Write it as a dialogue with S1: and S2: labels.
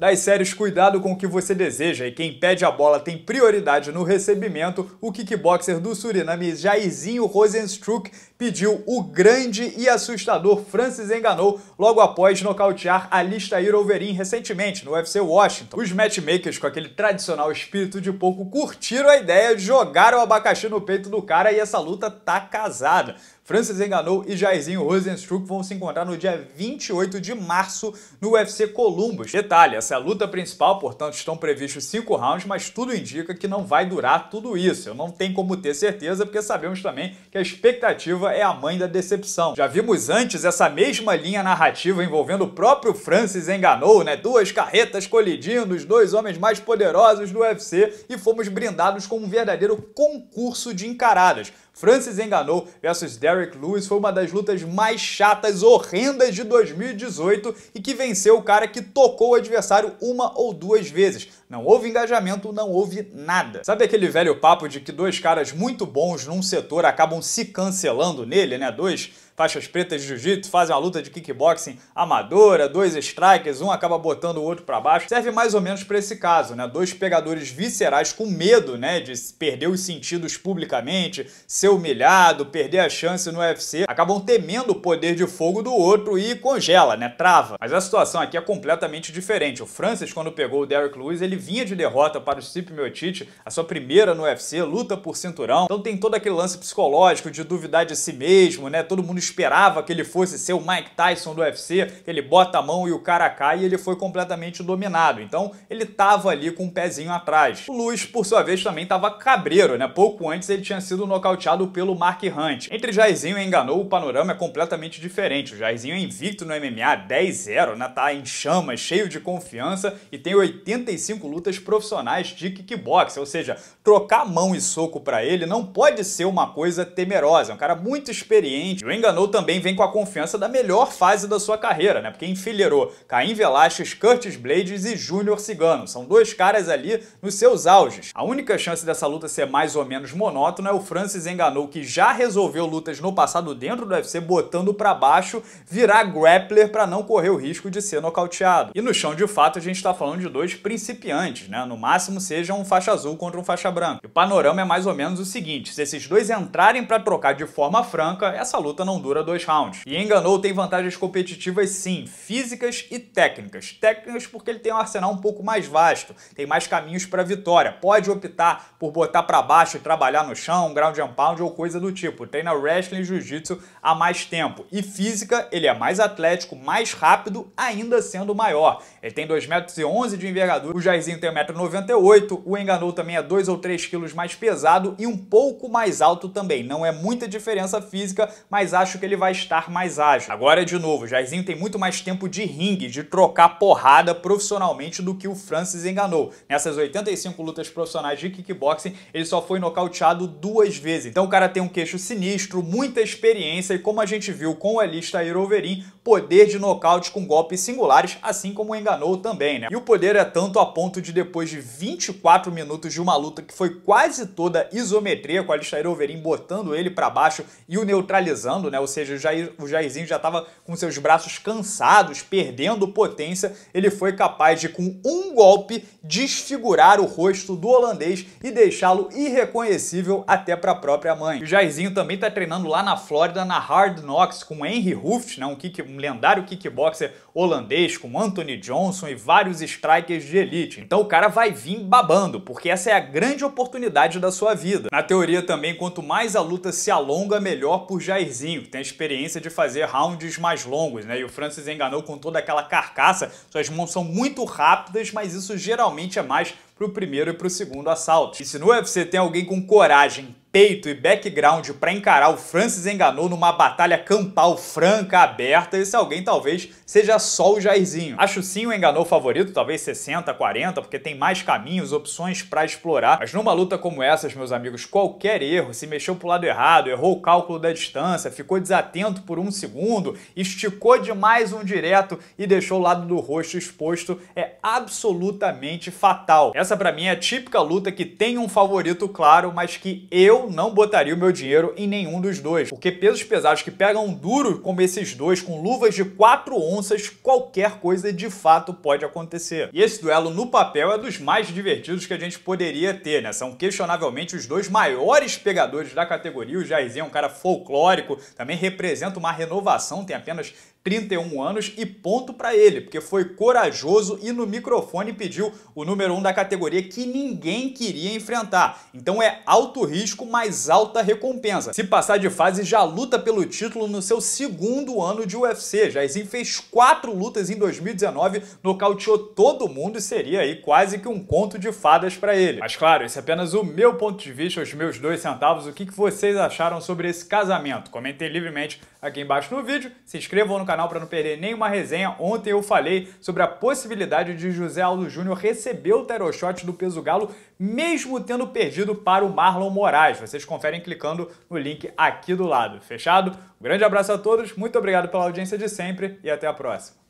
S1: Das séries Cuidado com o que você deseja e quem pede a bola tem prioridade no recebimento, o kickboxer do Suriname Jairzinho Rosenstruck pediu o grande e assustador Francis Enganou logo após nocautear Alistair Overeem recentemente no UFC Washington. Os matchmakers com aquele tradicional espírito de pouco curtiram a ideia, jogaram o abacaxi no peito do cara e essa luta tá casada. Francis Enganou e Jairzinho Rosenstruck vão se encontrar no dia 28 de março no UFC Columbus. Detalhe, essa é a luta principal, portanto estão previstos cinco rounds, mas tudo indica que não vai durar tudo isso. Eu não tenho como ter certeza, porque sabemos também que a expectativa é a mãe da decepção. Já vimos antes essa mesma linha narrativa envolvendo o próprio Francis Enganou, né? Duas carretas colidindo, os dois homens mais poderosos do UFC e fomos brindados com um verdadeiro concurso de encaradas. Francis Enganou versus Derek Lewis foi uma das lutas mais chatas, horrendas de 2018 e que venceu o cara que tocou o adversário uma ou duas vezes. Não houve engajamento, não houve nada. Sabe aquele velho papo de que dois caras muito bons num setor acabam se cancelando nele, né? Dois faixas pretas de jiu-jitsu, fazem uma luta de kickboxing amadora, dois strikers, um acaba botando o outro para baixo. Serve mais ou menos para esse caso, né? Dois pegadores viscerais com medo, né, de perder os sentidos publicamente, ser humilhado, perder a chance no UFC, acabam temendo o poder de fogo do outro e congela, né, trava. Mas a situação aqui é completamente diferente. O Francis, quando pegou o Derek Lewis, ele vinha de derrota para o Stipe Miocic, a sua primeira no UFC, luta por cinturão. Então tem todo aquele lance psicológico de duvidar de si mesmo, né? Todo mundo esperava que ele fosse ser o Mike Tyson do UFC, ele bota a mão e o cara cai e ele foi completamente dominado. Então ele tava ali com um pezinho atrás. O Luiz, por sua vez, também tava cabreiro, né? Pouco antes ele tinha sido nocauteado pelo Mark Hunt. Entre Jairzinho e Enganou, o panorama é completamente diferente. O Jairzinho é invicto no MMA 10-0, né? Tá em chamas, cheio de confiança e tem 85 lutas profissionais de kickbox, ou seja, trocar mão e soco para ele não pode ser uma coisa temerosa. É um cara muito experiente. O Enganou também vem com a confiança da melhor fase da sua carreira, né? Porque enfileirou Caim Velasquez, Curtis Blades e Júnior Cigano. São dois caras ali nos seus auges. A única chance dessa luta ser mais ou menos monótona é o Francis Enganou, que já resolveu lutas no passado dentro do UFC, botando para baixo, virar grappler para não correr o risco de ser nocauteado. E no chão, de fato, a gente está falando de dois principiantes, né? No máximo seja um faixa azul contra um faixa branca. E o panorama é mais ou menos o seguinte: se esses dois entrarem para trocar de forma franca, essa luta não dura dois rounds. E Enganou tem vantagens competitivas sim, físicas e técnicas. Técnicas porque ele tem um arsenal um pouco mais vasto, tem mais caminhos para vitória. Pode optar por botar para baixo e trabalhar no chão, ground and pound ou coisa do tipo. Treina wrestling e jiu-jitsu há mais tempo. E física, ele é mais atlético, mais rápido, ainda sendo maior. Ele tem 2,11 metros de envergadura, o Jairzinho tem 1,98m, o Enganou também é 2 ou 3 quilos mais pesado e um pouco mais alto também. Não é muita diferença física, mas acho que ele vai estar mais ágil. Agora, de novo, o Jairzinho tem muito mais tempo de ringue, de trocar porrada profissionalmente do que o Francis enganou. Nessas 85 lutas profissionais de kickboxing, ele só foi nocauteado duas vezes. Então o cara tem um queixo sinistro, muita experiência e como a gente viu com o Alistair Overeem, poder de nocaute com golpes singulares, assim como enganou também, né? E o poder é tanto a ponto de depois de 24 minutos de uma luta que foi quase toda isometria, com Alistair Overeem botando ele para baixo e o neutralizando, né? Ou seja, o, Jair, o Jairzinho já estava com seus braços cansados, perdendo potência, ele foi capaz de, com um golpe, desfigurar o rosto do holandês e deixá-lo irreconhecível até para a própria mãe. O Jairzinho também está treinando lá na Flórida, na Hard Knocks, com Henry Hooft, né? um, kick, lendário kickboxer holandês, com Anthony Johnson e vários strikers de elite. Então o cara vai vir babando, porque essa é a grande oportunidade da sua vida. Na teoria também, quanto mais a luta se alonga, melhor por Jairzinho, que tem a experiência de fazer rounds mais longos, né? E o Francis enganou com toda aquela carcaça, suas mãos são muito rápidas, mas isso geralmente é mais pro primeiro e pro segundo assalto. E se no UFC tem alguém com coragem, peito e background para encarar o Francis Enganou numa batalha campal franca, aberta, esse alguém talvez seja só o Jairzinho. Acho sim o Enganou favorito, talvez 60, 40, porque tem mais caminhos, opções para explorar. Mas numa luta como essas, meus amigos, qualquer erro, se mexeu pro lado errado, errou o cálculo da distância, ficou desatento por um segundo, esticou demais um direto e deixou o lado do rosto exposto, é absolutamente fatal. Essa para mim é a típica luta que tem um favorito claro, mas que eu eu não botaria o meu dinheiro em nenhum dos dois, porque pesos pesados que pegam duro como esses dois, com luvas de 4 onças, qualquer coisa de fato pode acontecer. E esse duelo no papel é dos mais divertidos que a gente poderia ter, né? São questionavelmente os dois maiores pegadores da categoria. O Jairzinho é um cara folclórico, também representa uma renovação, tem apenas 31 anos e ponto para ele, porque foi corajoso e no microfone pediu o número 1 um da categoria que ninguém queria enfrentar. Então é alto risco, mais alta recompensa. Se passar de fase, já luta pelo título no seu segundo ano de UFC. Jairzinho fez quatro lutas em 2019, nocauteou todo mundo e seria aí quase que um conto de fadas para ele. Mas claro, esse é apenas o meu ponto de vista, os meus dois centavos. O que vocês acharam sobre esse casamento? Comentei livremente aqui embaixo no vídeo. Se inscrevam no canal para não perder nenhuma resenha. Ontem eu falei sobre a possibilidade de José Aldo Júnior receber o title shot do peso galo, mesmo tendo perdido para o Marlon Moraes. Vocês conferem clicando no link aqui do lado. Fechado? Um grande abraço a todos, muito obrigado pela audiência de sempre e até a próxima.